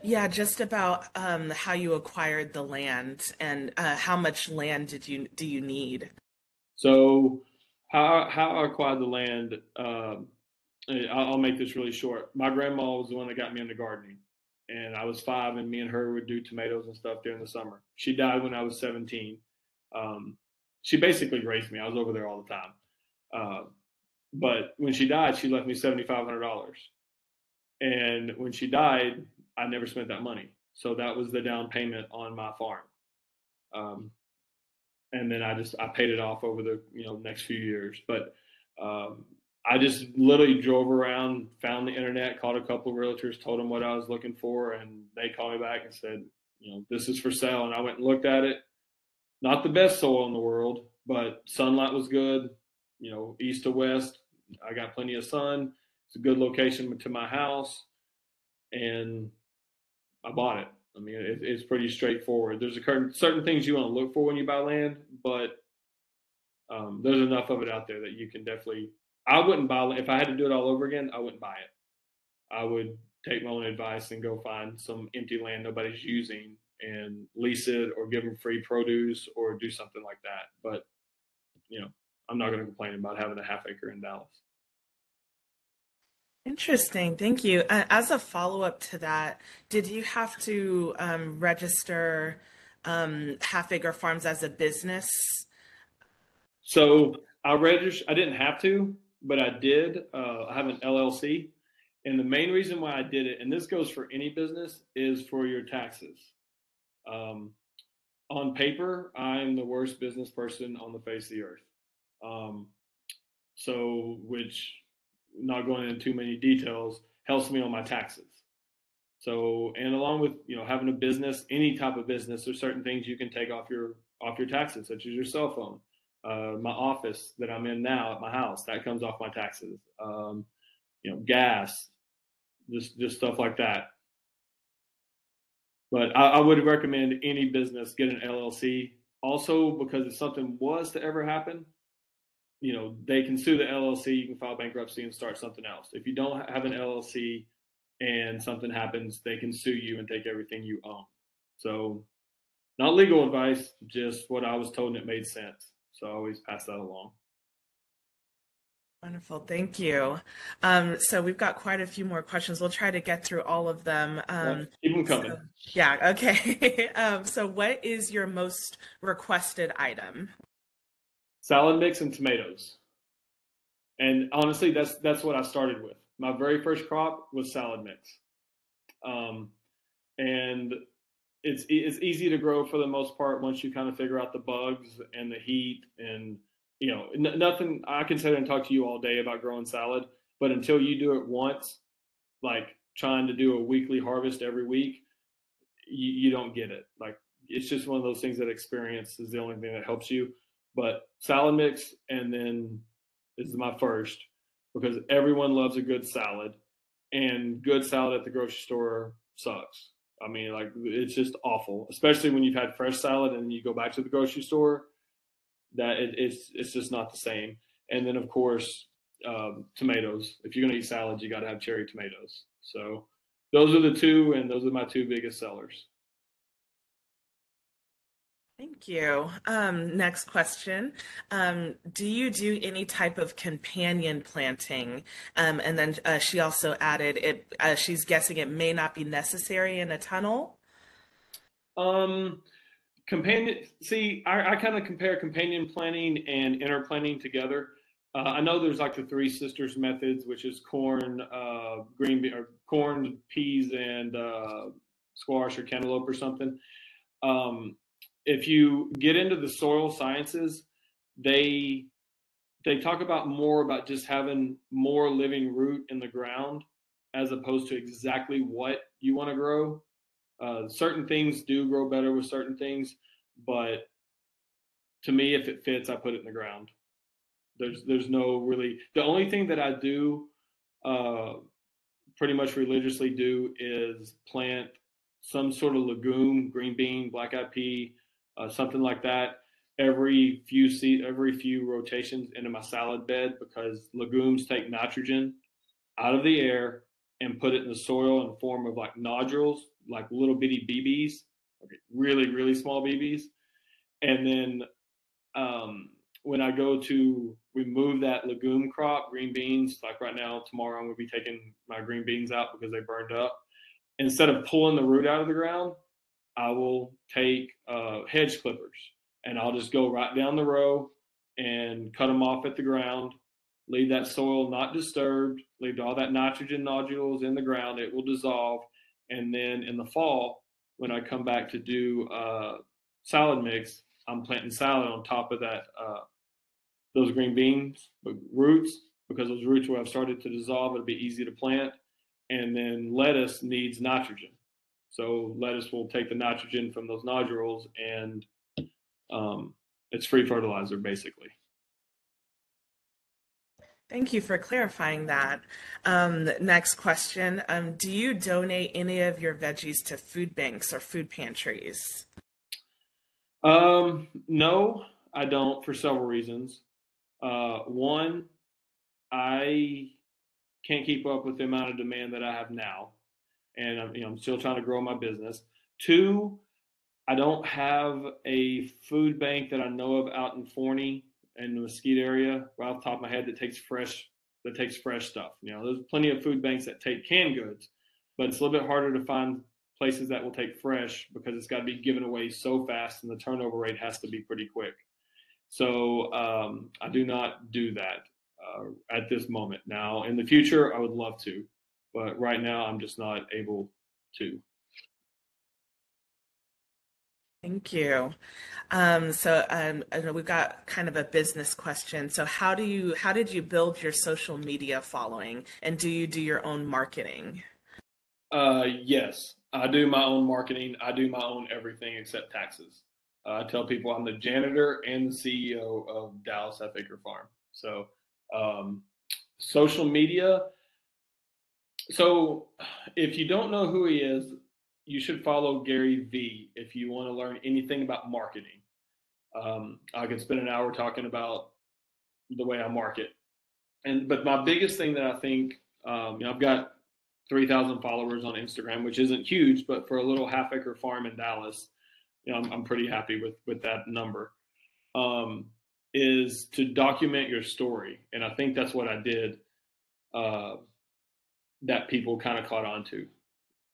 Yeah, just about um, how you acquired the land and uh, how much land did you do you need? So how how I acquired the land. Um, I'll make this really short. My grandma was the one that got me into gardening, and I was five, and me and her would do tomatoes and stuff during the summer. She died when I was 17. Um, she basically raised me. I was over there all the time. Uh, but when she died, she left me seventy five hundred dollars. And when she died, I never spent that money. So that was the down payment on my farm. Um, and then I just I paid it off over the you know next few years. But um, I just literally drove around, found the internet, called a couple of realtors, told them what I was looking for, and they called me back and said, you know, this is for sale. And I went and looked at it. Not the best soil in the world, but sunlight was good. You know, east to west, I got plenty of sun. It's a good location to my house, and I bought it. I mean, it, it's pretty straightforward. There's a certain certain things you want to look for when you buy land, but um, there's enough of it out there that you can definitely. I wouldn't buy if I had to do it all over again. I wouldn't buy it. I would take my own advice and go find some empty land nobody's using and lease it or give them free produce or do something like that. But you know, I'm not going to complain about having a half acre in Dallas. Interesting. Thank you. As a follow up to that, did you have to um, register um, Half Acre Farms as a business? So I registered, I didn't have to, but I did. Uh, I have an LLC. And the main reason why I did it, and this goes for any business, is for your taxes. Um, on paper, I'm the worst business person on the face of the earth. Um, so, which not going into too many details, helps me on my taxes. So, and along with you know having a business, any type of business, there's certain things you can take off your off your taxes, such as your cell phone. Uh, my office that I'm in now at my house that comes off my taxes. Um, you know, gas, just just stuff like that. But I, I would recommend any business get an LLC. Also, because if something was to ever happen, you know, they can sue the LLC, you can file bankruptcy and start something else. If you don't have an LLC and something happens, they can sue you and take everything you own. So not legal advice, just what I was told and it made sense. So I always pass that along. Wonderful, thank you. Um, so we've got quite a few more questions. We'll try to get through all of them. Um, Keep them coming. So, yeah, okay. um, so what is your most requested item? Salad mix and tomatoes. And honestly, that's that's what I started with. My very first crop was salad mix, um, and it's it's easy to grow for the most part once you kind of figure out the bugs and the heat and you know n- nothing. I can sit and talk to you all day about growing salad, but until you do it once, like trying to do a weekly harvest every week, you, you don't get it. Like it's just one of those things that experience is the only thing that helps you. But salad mix and then this is my first because everyone loves a good salad, and good salad at the grocery store sucks. I mean, like it's just awful, especially when you've had fresh salad and you go back to the grocery store. That it, it's it's just not the same. And then of course, um, tomatoes. If you're gonna eat salads, you got to have cherry tomatoes. So those are the two, and those are my two biggest sellers. Thank you. Um, next question. Um, do you do any type of companion planting? Um, and then uh, she also added it. Uh, she's guessing it may not be necessary in a tunnel. Um, companion. See, I, I kind of compare companion planting and interplanting together. Uh, I know there's like the three sisters methods, which is corn, uh, green or corn, peas, and uh, squash or cantaloupe or something. Um, if you get into the soil sciences, they they talk about more about just having more living root in the ground as opposed to exactly what you want to grow. Uh, certain things do grow better with certain things, but to me, if it fits, I put it in the ground. There's there's no really the only thing that I do uh, pretty much religiously do is plant some sort of legume, green bean, black eyed pea, uh, something like that every few seat every few rotations into my salad bed because legumes take nitrogen out of the air and put it in the soil in the form of like nodules, like little bitty BBs, okay, really really small BBs, and then um, when I go to remove that legume crop, green beans, like right now, tomorrow I'm going to be taking my green beans out because they burned up. Instead of pulling the root out of the ground, I will take uh, hedge clippers and I'll just go right down the row and cut them off at the ground. Leave that soil not disturbed. Leave all that nitrogen nodules in the ground. It will dissolve. And then in the fall, when I come back to do uh, salad mix, I'm planting salad on top of that uh, those green beans roots because those roots will have started to dissolve. It'll be easy to plant. And then lettuce needs nitrogen. So lettuce will take the nitrogen from those nodules and um, it's free fertilizer basically. Thank you for clarifying that. Um, next question. Um, do you donate any of your veggies to food banks or food pantries? Um, no, I don't for several reasons. Uh, one, I can't keep up with the amount of demand that I have now and I'm, you know, I'm still trying to grow my business. Two, I don't have a food bank that I know of out in Forney and the Mesquite area, right off the top of my head, that takes fresh that takes fresh stuff. You know, there's plenty of food banks that take canned goods, but it's a little bit harder to find places that will take fresh because it's got to be given away so fast, and the turnover rate has to be pretty quick. So um, I do not do that uh, at this moment. Now, in the future, I would love to but right now I'm just not able to. Thank you. Um, so um, we've got kind of a business question. So how do you how did you build your social media following, and do you do your own marketing? Uh, yes, I do my own marketing. I do my own everything except taxes. Uh, I tell people I'm the janitor and the CEO of Dallas Half Acre Farm. So um, social media so if you don't know who he is, you should follow Gary Vee if you want to learn anything about marketing. Um, I could spend an hour talking about the way I market. And but my biggest thing that I think, um, you know, I've got 3,000 followers on Instagram, which isn't huge, but for a little half acre farm in Dallas, you know, I'm, I'm pretty happy with with that number. Um, is to document your story, and I think that's what I did. Uh, that people kind of caught on to,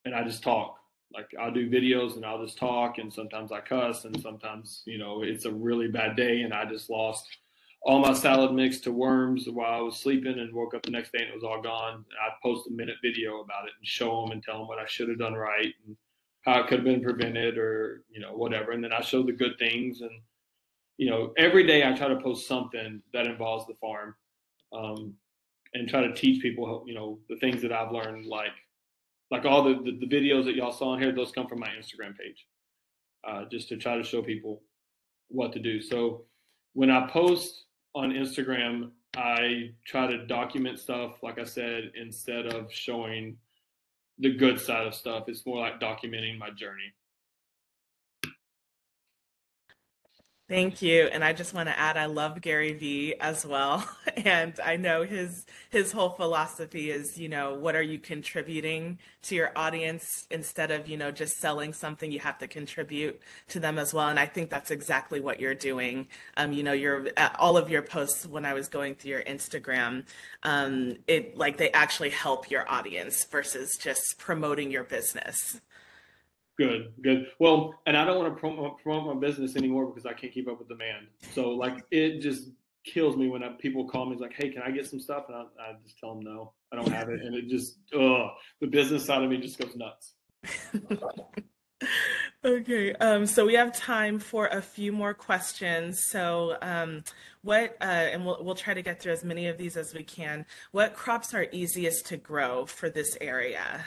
and I just talk. Like I'll do videos and I'll just talk, and sometimes I cuss, and sometimes you know it's a really bad day, and I just lost all my salad mix to worms while I was sleeping and woke up the next day and it was all gone. I post a minute video about it and show them and tell them what I should have done right and how it could have been prevented or, you know, whatever. And then I show the good things. And, you know, every day I try to post something that involves the farm um, and try to teach people, you know, the things that I've learned, like, like all the, the, the videos that y'all saw in here, those come from my Instagram page, uh, just to try to show people what to do. So when I post on Instagram, I try to document stuff, like I said, instead of showing the good side of stuff. It's more like documenting my journey. Thank you. And I just want to add I love Gary Vee as well. And I know his his whole philosophy is, you know, what are you contributing to your audience instead of, you know, just selling something you have to contribute to them as well. And I think that's exactly what you're doing. Um, you know, your uh, all of your posts when I was going through your Instagram, um, it like they actually help your audience versus just promoting your business. Good, good. Well, and I don't want to promote, promote my business anymore because I can't keep up with demand. So like it just kills me when I, people call me like, "Hey, can I get some stuff?" And I, I just tell them no, I don't have it, and it just, oh, the business side of me just goes nuts. okay, um, so we have time for a few more questions. So, um, what, uh, and we'll we'll try to get through as many of these as we can. What crops are easiest to grow for this area?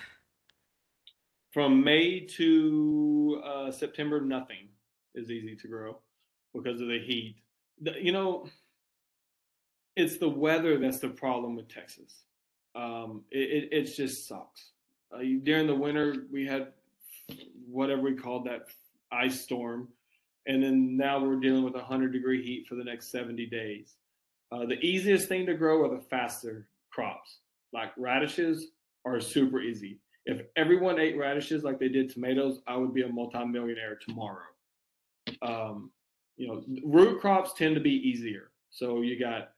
From May to uh, September, nothing is easy to grow because of the heat. The, you know, it's the weather that's the problem with Texas. Um, it, it, it, just sucks. Uh, during the winter, we had whatever we called that ice storm, and then now we're dealing with 100 degree heat for the next 70 days. Uh, the easiest thing to grow are the faster crops, like radishes are super easy if everyone ate radishes like they did tomatoes, I would be a multimillionaire tomorrow. Um, you know, root crops tend to be easier. So you got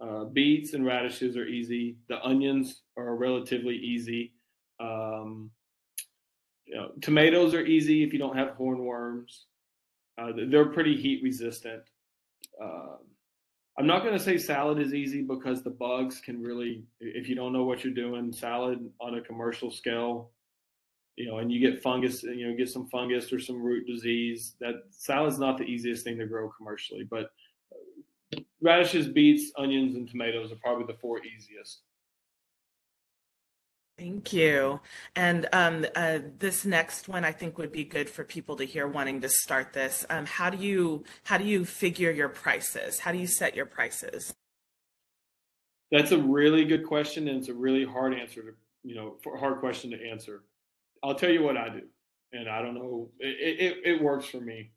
uh, beets and radishes are easy. The onions are relatively easy. Um, you know, tomatoes are easy if you don't have hornworms. Uh, they're pretty heat resistant. Uh, I'm not going to say salad is easy because the bugs can really, if you don't know what you're doing, salad on a commercial scale, you know, and you get fungus, you know, get some fungus or some root disease. That salad's not the easiest thing to grow commercially, but uh, radishes, beets, onions, and tomatoes are probably the four easiest. Thank you. And um, uh, this next one, I think, would be good for people to hear wanting to start this. Um, how do you how do you figure your prices? How do you set your prices? That's a really good question, and it's a really hard answer to you know hard question to answer. I'll tell you what I do, and I don't know it it, it works for me.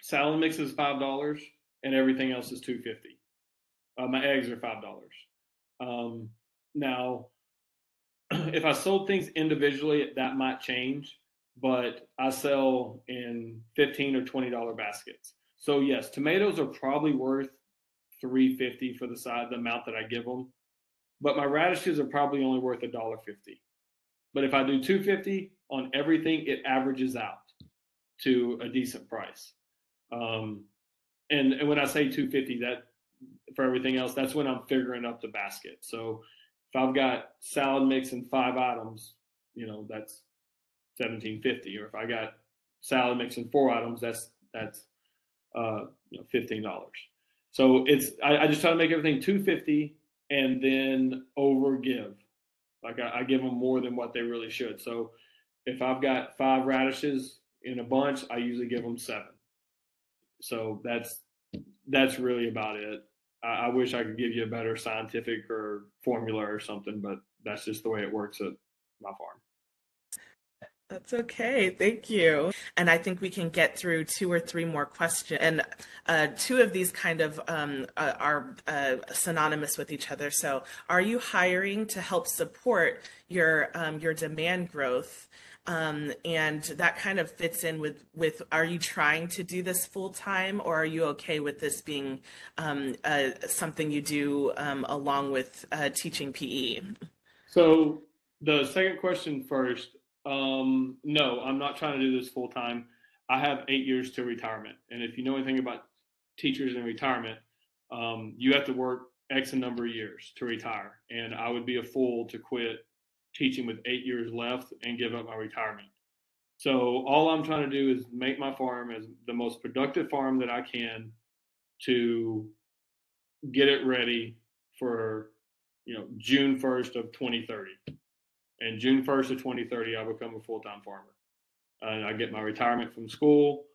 Salad mix is five dollars, and everything else is two fifty. Uh, my eggs are five dollars. Um, now if I sold things individually, that might change, but I sell in 15 or $20 baskets. So yes, tomatoes are probably worth 350 for the size, the amount that I give them. But my radishes are probably only worth a dollar fifty. But if I do 250 on everything, it averages out to a decent price. Um, and, and when I say 250, that for everything else, that's when I'm figuring up the basket. So if I've got salad mix and five items, you know, that's seventeen fifty. Or if I got salad mix and four items, that's that's uh, you know fifteen dollars. So it's I, I, just try to make everything two fifty and then over give. Like I, I give them more than what they really should. So if I've got five radishes in a bunch, I usually give them seven. So that's that's really about it. I, I wish I could give you a better scientific or formula or something, but that's just the way it works at my farm. That's okay. Thank you. And I think we can get through two or three more questions. And uh, two of these kind of um, uh, are uh, synonymous with each other. So, are you hiring to help support your um, your demand growth? Um, and that kind of fits in with, with are you trying to do this full time or are you okay with this being um, uh, something you do um, along with uh, teaching PE? So the second question first. Um, no, I'm not trying to do this full time. I have eight years to retirement, and if you know anything about teachers in retirement, um, you have to work X number of years to retire, and I would be a fool to quit teaching with eight years left and give up my retirement. So all I'm trying to do is make my farm as the most productive farm that I can to get it ready for you know June 1st of 2030. And June 1st of 2030, I become a full-time farmer. And I get my retirement from school,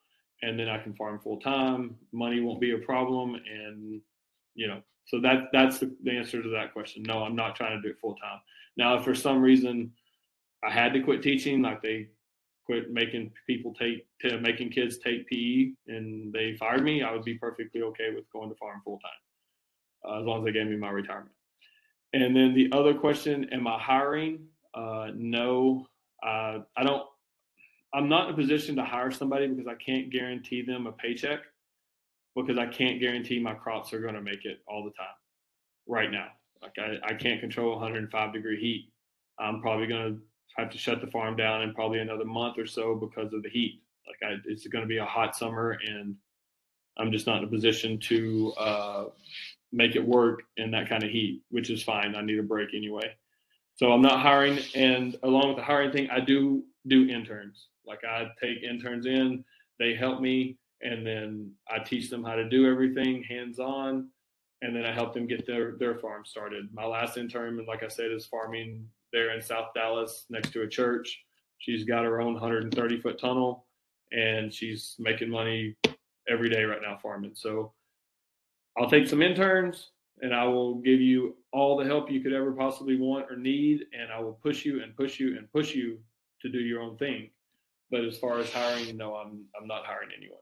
and then I can farm full time. Money won't be a problem, and you know, so that that's the, the answer to that question. No, I'm not trying to do it full time. Now, if for some reason I had to quit teaching, like they quit making people take to making kids take PE and they fired me, I would be perfectly okay with going to farm full time, uh, as long as they gave me my retirement. And then the other question, am I hiring? Uh, no, uh, I don't. I'm not in a position to hire somebody because I can't guarantee them a paycheck because I can't guarantee my crops are going to make it all the time right now. Like I, I can't control 105 degree heat. I'm probably going to have to shut the farm down in probably another month or so because of the heat. Like I, it's going to be a hot summer and I'm just not in a position to uh, make it work in that kind of heat, which is fine. I need a break anyway. So I'm not hiring, and along with the hiring thing, I do do interns. Like I take interns in, they help me, and then I teach them how to do everything hands on, and then I help them get their their farm started. My last intern, like I said, is farming there in South Dallas next to a church. She's got her own 130 foot tunnel, and she's making money every day right now farming. So I'll take some interns and I will give you all the help you could ever possibly want or need, and I will push you and push you and push you to do your own thing. But as far as hiring, no, I'm I'm not hiring anyone.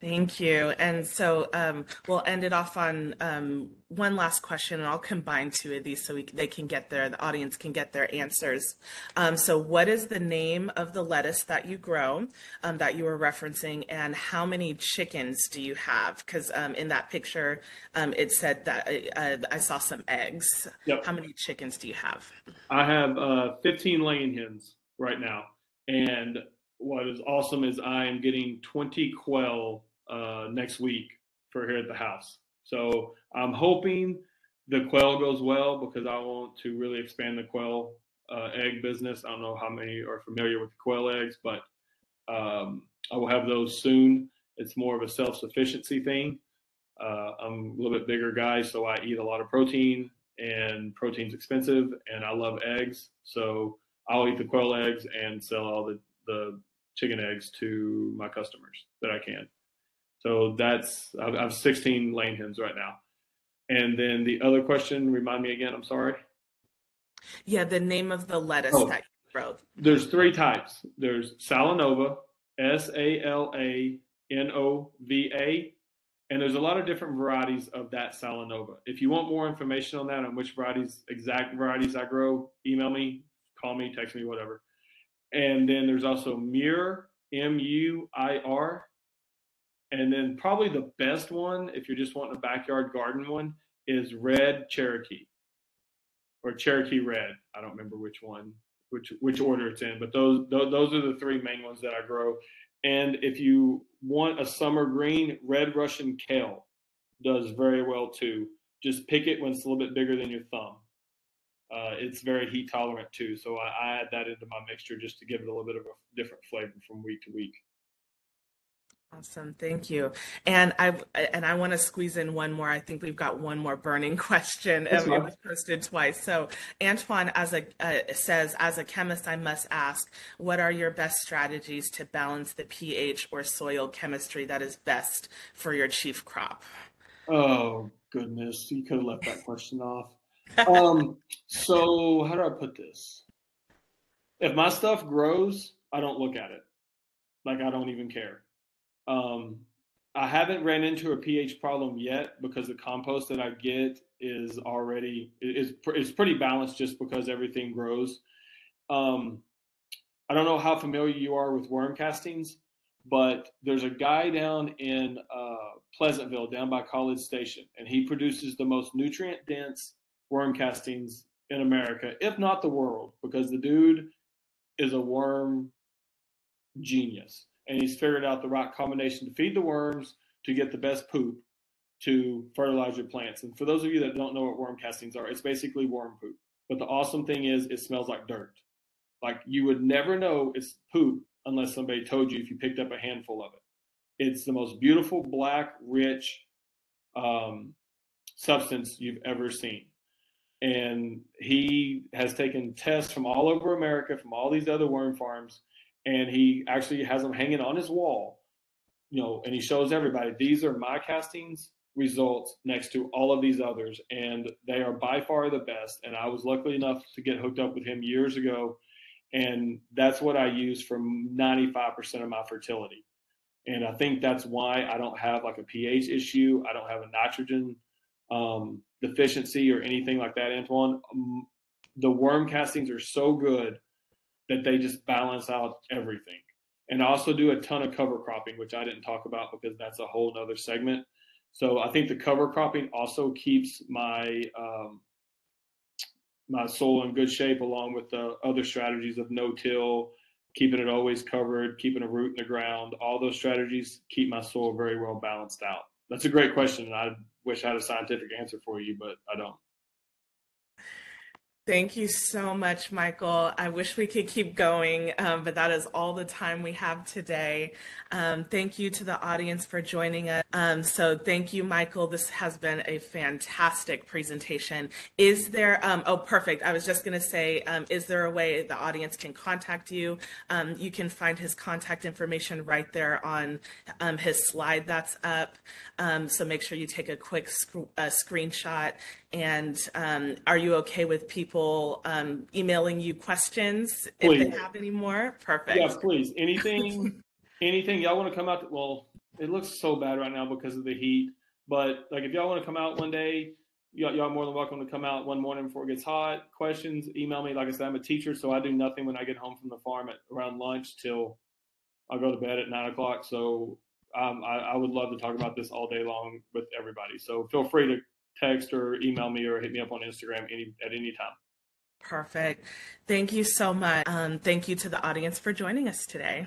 Thank you. And so um, we'll end it off on um, one last question, and I'll combine two of these so we, they can get their, the audience can get their answers. Um, so, what is the name of the lettuce that you grow um, that you were referencing, and how many chickens do you have? Because um, in that picture, um, it said that uh, I saw some eggs. Yep. How many chickens do you have? I have uh, 15 laying hens right now. And what is awesome is I am getting 20 quail uh, next week for here at the house. So I'm hoping the quail goes well because I want to really expand the quail uh, egg business. I don't know how many are familiar with quail eggs, but um, I will have those soon. It's more of a self sufficiency thing. Uh, I'm a little bit bigger guy, so I eat a lot of protein, and protein's expensive, and I love eggs. So I'll eat the quail eggs and sell all the, the chicken eggs to my customers that I can. So that's I have 16 lane hens right now. And then the other question, remind me again. I'm sorry. Yeah, the name of the lettuce oh, that you. There's three types. There's Salanova, S A L A N O V A, and there's a lot of different varieties of that Salanova. If you want more information on that, on which varieties, exact varieties I grow, email me, call me, text me, whatever. And then there's also Muir, M U I R, and then probably the best one, if you're just wanting a backyard garden one, is Red Cherokee or Cherokee Red. I don't remember which one, which which order it's in, but those those, those are the three main ones that I grow. And if you want a summer green, Red Russian Kale does very well too. Just pick it when it's a little bit bigger than your thumb. Uh, it's very heat tolerant too, so I, I add that into my mixture just to give it a little bit of a different flavor from week to week. Awesome, thank you. And I and I want to squeeze in one more. I think we've got one more burning question. It was posted twice. So Antoine, as a uh, says, as a chemist, I must ask, what are your best strategies to balance the pH or soil chemistry that is best for your chief crop? Oh goodness, you could have left that question off. Um, so how do I put this? If my stuff grows, I don't look at it. Like I don't even care um, I haven't ran into a pH problem yet because the compost that I get is already is is pretty balanced just because everything grows. Um, I don't know how familiar you are with worm castings, but there's a guy down in uh, Pleasantville, down by College Station, and he produces the most nutrient dense worm castings in America, if not the world, because the dude is a worm genius. And he's figured out the right combination to feed the worms to get the best poop to fertilize your plants. And for those of you that don't know what worm castings are, it's basically worm poop. But the awesome thing is, it smells like dirt. Like you would never know it's poop unless somebody told you if you picked up a handful of it. It's the most beautiful, black, rich um, substance you've ever seen. And he has taken tests from all over America, from all these other worm farms, and he actually has them hanging on his wall. You know, and he shows everybody these are my castings results next to all of these others, and they are by far the best. And I was lucky enough to get hooked up with him years ago, and that's what I use for 95% of my fertility. And I think that's why I don't have like a pH issue. I don't have a nitrogen um, deficiency or anything like that, Antoine. Um, the worm castings are so good that they just balance out everything. And also do a ton of cover cropping, which I didn't talk about because that's a whole nother segment. So I think the cover cropping also keeps my um, my soil in good shape, along with the other strategies of no-till, keeping it always covered, keeping a root in the ground. All those strategies keep my soil very well balanced out. That's a great question, and I wish I had a scientific answer for you, but I don't. Thank you so much, Michael. I wish we could keep going, um, but that is all the time we have today. Um, thank you to the audience for joining us. Um, so thank you, Michael. This has been a fantastic presentation. Is there, um, oh, perfect. I was just going to say, um, is there a way the audience can contact you? Um, you can find his contact information right there on his slide that's up. so make sure you take a quick sc uh, screenshot and um, are you okay with people um, emailing you questions please. if they have any more? Perfect. Yes, please. Anything, anything y'all want to come out? To, well, it looks so bad right now because of the heat. But like, if y'all want to come out one day, y'all, y'all more than welcome to come out one morning before it gets hot. Questions? Email me. Like I said, I'm a teacher, so I do nothing when I get home from the farm at around lunch till I go to bed at nine o'clock. So um, I, I, would love to talk about this all day long with everybody. So feel free to text or email me or hit me up on Instagram any at any time. Perfect. Thank you so much. Um, thank you to the audience for joining us today.